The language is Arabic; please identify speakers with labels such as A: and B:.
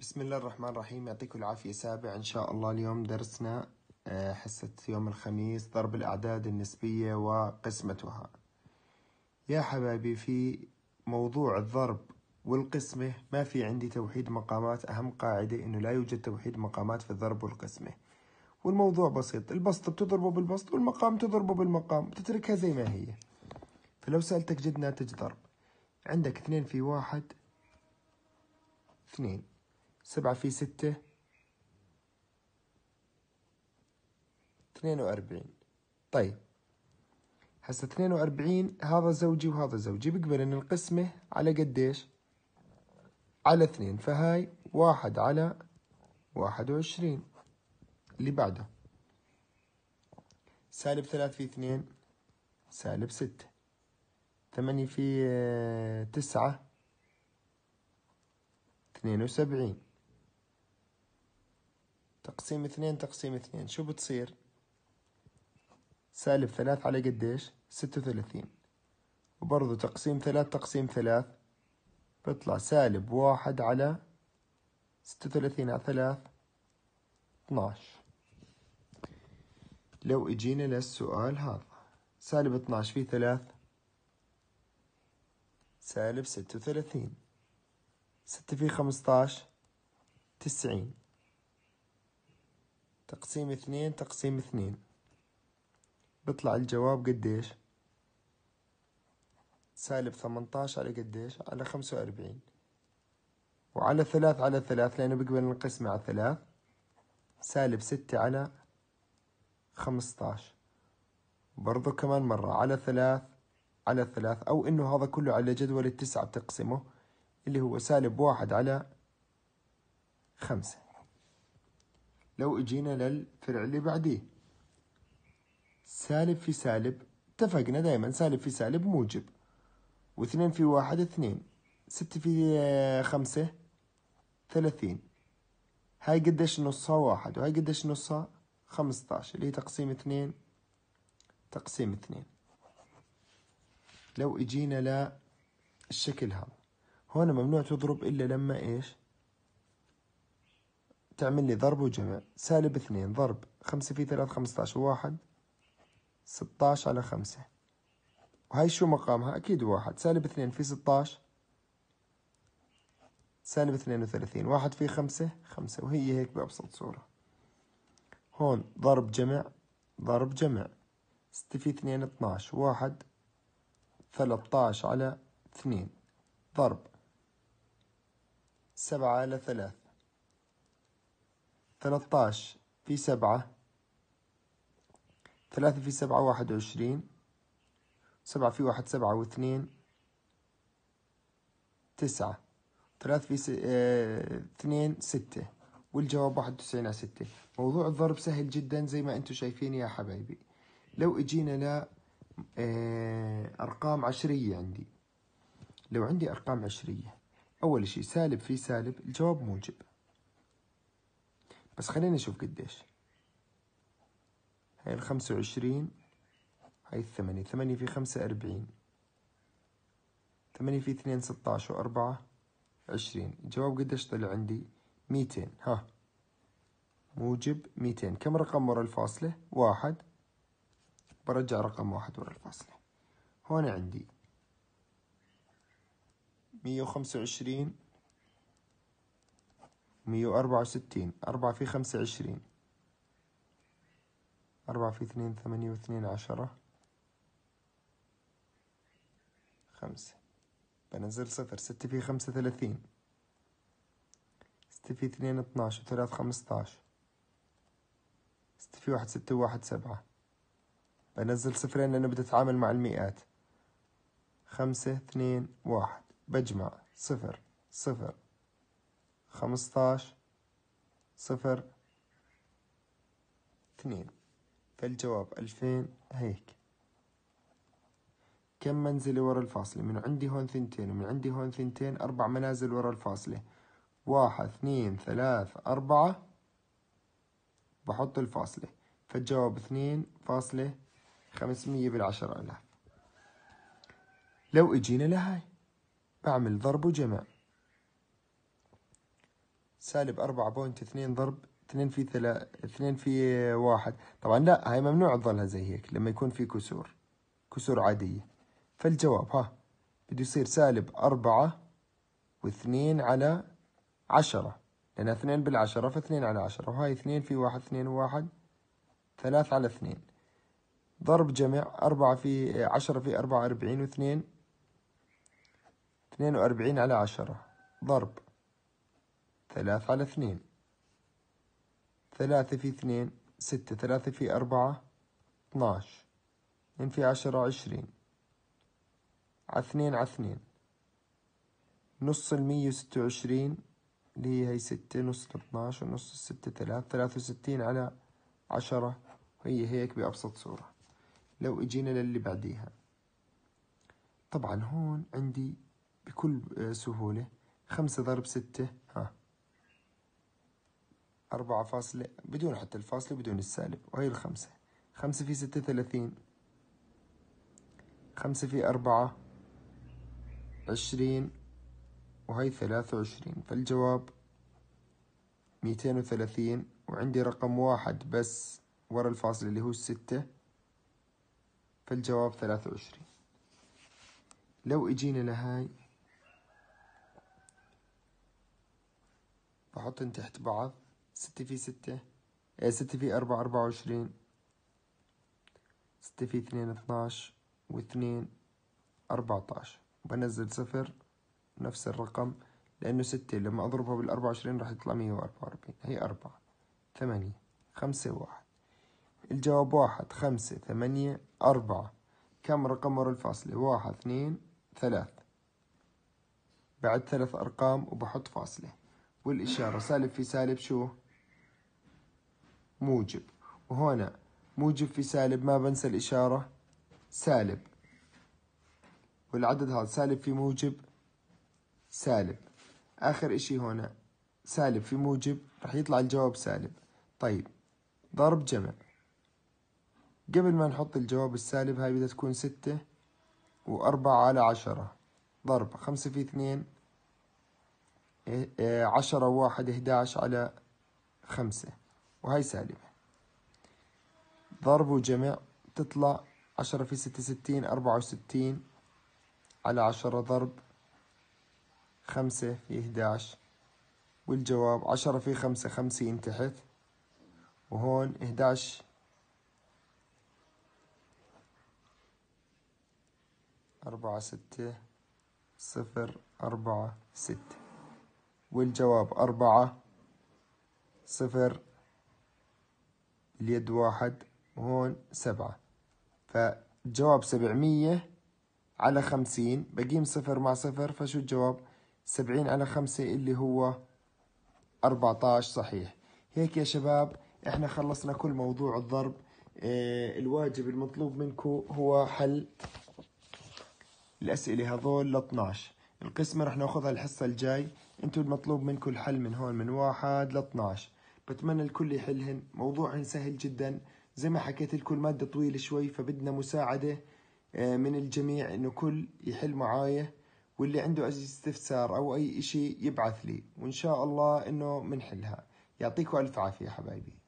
A: بسم الله الرحمن الرحيم. يعطيكم العافية سابع. إن شاء الله اليوم درسنا آه، حصة يوم الخميس ضرب الأعداد النسبية وقسمتها. يا حبايبي في موضوع الضرب والقسمة ما في عندي توحيد مقامات. أهم قاعدة إنه لا يوجد توحيد مقامات في الضرب والقسمة. والموضوع بسيط. البسط بتضربه بالبسط والمقام تضربه بالمقام. تتركها زي ما هي. فلو سألتك جد ناتج ضرب. عندك اثنين في واحد اثنين. سبعة في ستة. اثنين وأربعين. طيب. هسا اثنين وأربعين هذا زوجي وهذا زوجي. بقبل إن القسمة على قديش؟ على اثنين. فهاي واحد على واحد وعشرين. اللي بعده. سالب ثلاث في اثنين سالب ستة. ثمانية في آه، تسعة. اثنين وسبعين. تقسيم اثنين تقسيم اثنين. شو بتصير؟ سالب ثلاث على قديش؟ ستة وثلاثين. وبرضو تقسيم ثلاث تقسيم ثلاث. بيطلع سالب واحد على ستة وثلاثين على ثلاث اثناش. لو اجينا للسؤال هذا سالب اثناش في ثلاث سالب ستة وثلاثين. ستة في خمسطاش تسعين. تقسيم اثنين تقسيم اثنين. بيطلع الجواب قديش؟ سالب ثمنتاش على قديش؟ على خمسة وأربعين. وعلى ثلاث على ثلاث لأنه بقبل نقسمه على ثلاث. سالب ستة على خمسطاش برضو كمان مرة على ثلاث على ثلاث. أو إنه هذا كله على جدول التسعة بتقسمه اللي هو سالب واحد على خمسة. لو اجينا للفرع اللي بعديه. سالب في سالب اتفقنا دائما سالب في سالب موجب. واثنين في واحد اثنين. ستة في خمسة ثلاثين. هاي قديش نصها واحد وهاي قديش نصها خمسطاش اللي هي تقسيم اثنين. تقسيم اثنين. لو اجينا للشكل هذا هون ممنوع تضرب إلا لما إيش؟ تعمل لي ضرب وجمع. سالب اثنين ضرب. خمسة في ثلاث خمسطاش وواحد ستاش على خمسة. وهاي شو مقامها؟ أكيد واحد. سالب اثنين في ستاش سالب اثنين وثلاثين. واحد في خمسة خمسة. وهي هيك بأبسط صورة. هون ضرب جمع ضرب جمع. ستة في اثنين اثناش واحد. ثلاثطاش على اثنين. ضرب. سبعة على ثلاث ثلاثطاش في سبعة ثلاثة في سبعة واحد وعشرين سبعة في واحد سبعة واثنين تسعة. ثلاثة في س... آه... اثنين ستة. والجواب واحد وتسعين على ستة. موضوع الضرب سهل جدا زي ما أنتم شايفين يا حبايبي. لو اجينا ل آه... أرقام عشرية عندي. لو عندي أرقام عشرية أول شيء سالب في سالب الجواب موجب. بس خلينا نشوف قديش. هاي الخمسة وعشرين هاي الثمانية ثمانية في خمسة أربعين ثمانية في اثنين ستاش وأربعة عشرين. الجواب قديش طلع عندي؟ ميتين. ها. موجب ميتين. كم رقم ورا الفاصلة؟ واحد. برجع رقم واحد ورا الفاصلة. هون عندي مية وخمسة وعشرين مية وأربعة وستين أربعة في خمسة عشرين. أربعة في اثنين ثمانية واثنين عشرة. خمسة. بنزل صفر. ستة في خمسة ثلاثين. ستة في اثنين اثناش وثلاث خمستاش. ستة في واحد ستة وواحد سبعة. بنزل صفرين لأنه بدي أتعامل مع المئات. خمسة اثنين واحد. بجمع. صفر. صفر. خمستاش صفر اثنين. فالجواب ألفين هيك. كم منزلة ورا الفاصلة؟ من عندي هون ثنتين ومن عندي هون ثنتين أربع منازل ورا الفاصلة. واحد اثنين ثلاث أربعة. بحط الفاصلة. فالجواب اثنين فاصلة خمسمية بالعشرة آلاف. لو اجينا لهاي بعمل ضرب وجمع. سالب أربعة بوينت اثنين ضرب اثنين في ثلا اثنين في واحد. طبعا لا هاي ممنوع تظلها زي هيك لما يكون في كسور كسور عادية. فالجواب ها بده يصير سالب أربعة واثنين على عشرة. لأن اثنين بالعشرة فاثنين على عشرة. وهاي اثنين في واحد اثنين وواحد ثلاث على اثنين. ضرب جمع أربعة في عشرة في أربعة أربعين واثنين اثنين وأربعين على عشرة. ضرب ثلاث على اثنين. ثلاثة في اثنين ستة. ثلاثة في أربعة اثناش. اثنين في عشرة عشرين. على اثنين نص المية وستة وعشرين اللي هي هي ستة نص الاثناش ونص الستة ثلاث ثلاثة وستين على عشرة وهي هيك بأبسط صورة. لو إجينا للي بعديها. طبعا هون عندي بكل سهولة خمسة ضرب ستة ها. أربعة فاصلة بدون حتى الفاصلة بدون السالب وهي الخمسة. خمسة في ستة ثلاثين. خمسة في أربعة عشرين وهي ثلاثة وعشرين. فالجواب ميتين وثلاثين وعندي رقم واحد بس ورا الفاصلة اللي هو الستة فالجواب ثلاثة وعشرين. لو اجينا لهاي بحطن تحت بعض. ستة في ستة إيه ستة في أربعة أربعة وعشرين ستة في اثنين اثناش واثنين أربعتاش. بنزل صفر نفس الرقم لأنه ستة. لما أضربها بالأربعة وعشرين راح يطلع مية وأربعة وأربعين. هي أربعة ثمانية خمسة واحد. الجواب واحد خمسة ثمانية أربعة. كم رقم ورا الفاصلة؟ واحد اثنين ثلاث. بعد ثلاث أرقام وبحط فاصلة. والإشارة سالب في سالب شو؟ موجب. وهنا موجب في سالب ما بنسى الإشارة. سالب. والعدد هذا سالب في موجب سالب. آخر إشي هنا سالب في موجب راح يطلع الجواب سالب. طيب ضرب جمع. قبل ما نحط الجواب السالب هاي بدها تكون ستة وأربعة على عشرة. ضرب خمسة في اثنين إيه، إيه، عشرة وواحد إحداش على خمسة. وهاي سالبة ضرب وجمع تطلع عشرة في ستة ستين أربعة وستين على عشرة ضرب خمسة في إحداش. والجواب عشرة في خمسة خمسين تحت. وهون إحداش. أربعة ستة صفر أربعة ستة. والجواب أربعة صفر اليد واحد وهون سبعة. فالجواب سبعمية على خمسين بقيم صفر مع صفر فشو الجواب؟ سبعين على خمسة اللي هو أربعتاش صحيح. هيك يا شباب إحنا خلصنا كل موضوع الضرب. آه الواجب المطلوب منكم هو حل الأسئلة هذول ل 12 القسمة رح ناخذها الحصة الجاي. انتو المطلوب منكم الحل من هون من واحد ل 12 بتمنى الكل يحلهن. موضوعهن سهل جدا. زي ما حكيت لكم المادة طويلة شوي فبدنا مساعدة آه، من الجميع إنه كل يحل معايا. واللي عنده اي استفسار أو أي إشي يبعث لي. وإن شاء الله إنه منحلها. يعطيكم ألف عافية حبايبي.